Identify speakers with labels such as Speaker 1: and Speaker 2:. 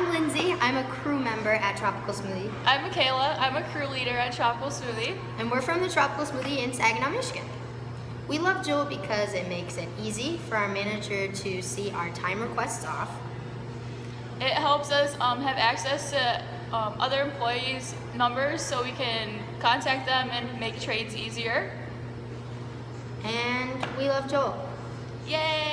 Speaker 1: I'm Lindsey. I'm a crew member at Tropical Smoothie,
Speaker 2: I'm Makayla. I'm a crew leader at Tropical Smoothie.
Speaker 1: and we're from the Tropical Smoothie in Saginaw, Michigan. We love Jolt because it makes it easy for our manager to see our time requests off.
Speaker 2: It helps us um, have access to um, other employees' numbers so we can contact them and make trades easier.
Speaker 1: And we love Jolt.
Speaker 2: Yay!